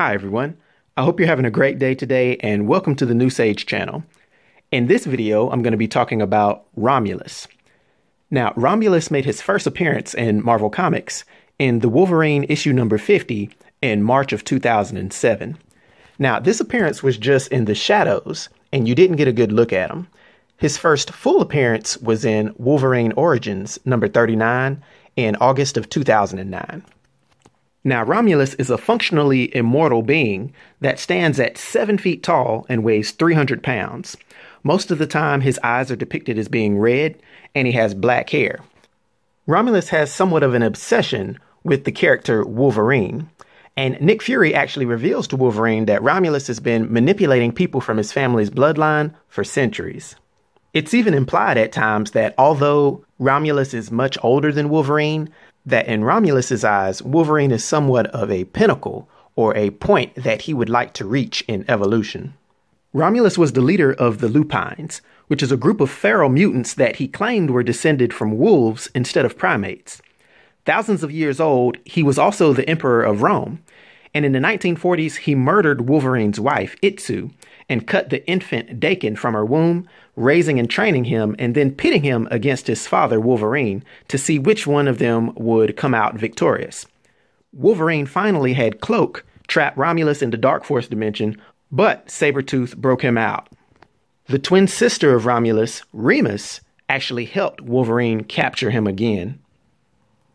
Hi, everyone. I hope you're having a great day today, and welcome to the New Sage channel. In this video, I'm going to be talking about Romulus. Now, Romulus made his first appearance in Marvel Comics in the Wolverine issue number 50 in March of 2007. Now, this appearance was just in the shadows, and you didn't get a good look at him. His first full appearance was in Wolverine Origins number 39 in August of 2009. Now, Romulus is a functionally immortal being that stands at 7 feet tall and weighs 300 pounds. Most of the time, his eyes are depicted as being red, and he has black hair. Romulus has somewhat of an obsession with the character Wolverine, and Nick Fury actually reveals to Wolverine that Romulus has been manipulating people from his family's bloodline for centuries. It's even implied at times that although Romulus is much older than Wolverine, that in Romulus's eyes, Wolverine is somewhat of a pinnacle or a point that he would like to reach in evolution. Romulus was the leader of the Lupines, which is a group of feral mutants that he claimed were descended from wolves instead of primates. Thousands of years old, he was also the emperor of Rome, and in the 1940s he murdered Wolverine's wife, Itsu, and cut the infant Daken from her womb, raising and training him, and then pitting him against his father, Wolverine, to see which one of them would come out victorious. Wolverine finally had Cloak trap Romulus in the Dark Force dimension, but Sabretooth broke him out. The twin sister of Romulus, Remus, actually helped Wolverine capture him again.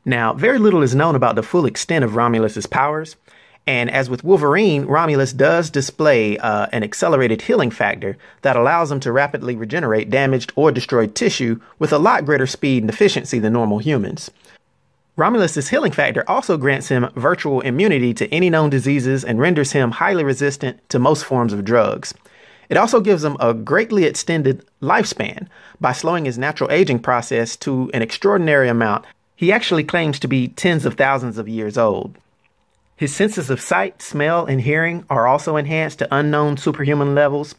Now, very little is known about the full extent of Romulus's powers, and as with Wolverine, Romulus does display uh, an accelerated healing factor that allows him to rapidly regenerate damaged or destroyed tissue with a lot greater speed and efficiency than normal humans. Romulus's healing factor also grants him virtual immunity to any known diseases and renders him highly resistant to most forms of drugs. It also gives him a greatly extended lifespan by slowing his natural aging process to an extraordinary amount. He actually claims to be tens of thousands of years old. His senses of sight, smell, and hearing are also enhanced to unknown superhuman levels.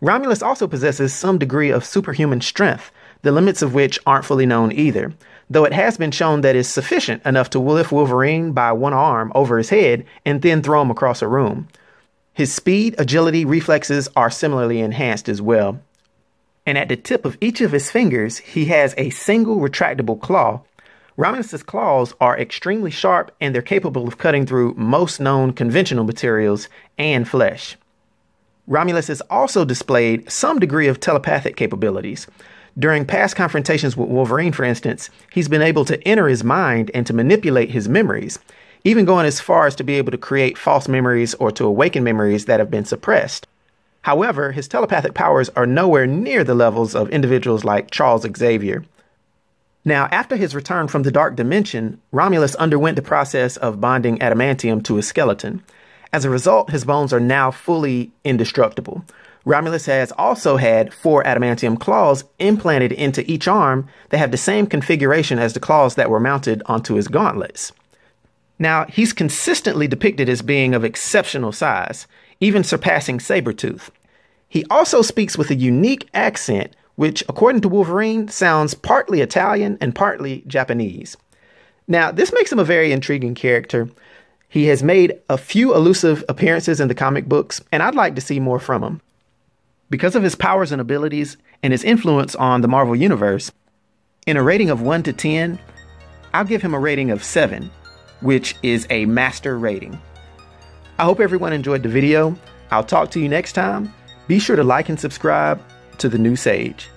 Romulus also possesses some degree of superhuman strength, the limits of which aren't fully known either, though it has been shown that is sufficient enough to lift Wolverine by one arm over his head and then throw him across a room. His speed, agility, reflexes are similarly enhanced as well. And at the tip of each of his fingers, he has a single retractable claw Romulus's claws are extremely sharp and they're capable of cutting through most known conventional materials and flesh. Romulus has also displayed some degree of telepathic capabilities. During past confrontations with Wolverine, for instance, he's been able to enter his mind and to manipulate his memories, even going as far as to be able to create false memories or to awaken memories that have been suppressed. However, his telepathic powers are nowhere near the levels of individuals like Charles Xavier. Now, after his return from the Dark Dimension, Romulus underwent the process of bonding adamantium to his skeleton. As a result, his bones are now fully indestructible. Romulus has also had four adamantium claws implanted into each arm that have the same configuration as the claws that were mounted onto his gauntlets. Now, he's consistently depicted as being of exceptional size, even surpassing Sabretooth. He also speaks with a unique accent which, according to Wolverine, sounds partly Italian and partly Japanese. Now, this makes him a very intriguing character. He has made a few elusive appearances in the comic books, and I'd like to see more from him. Because of his powers and abilities and his influence on the Marvel Universe, in a rating of 1 to 10, I'll give him a rating of 7, which is a master rating. I hope everyone enjoyed the video. I'll talk to you next time. Be sure to like and subscribe to the new sage.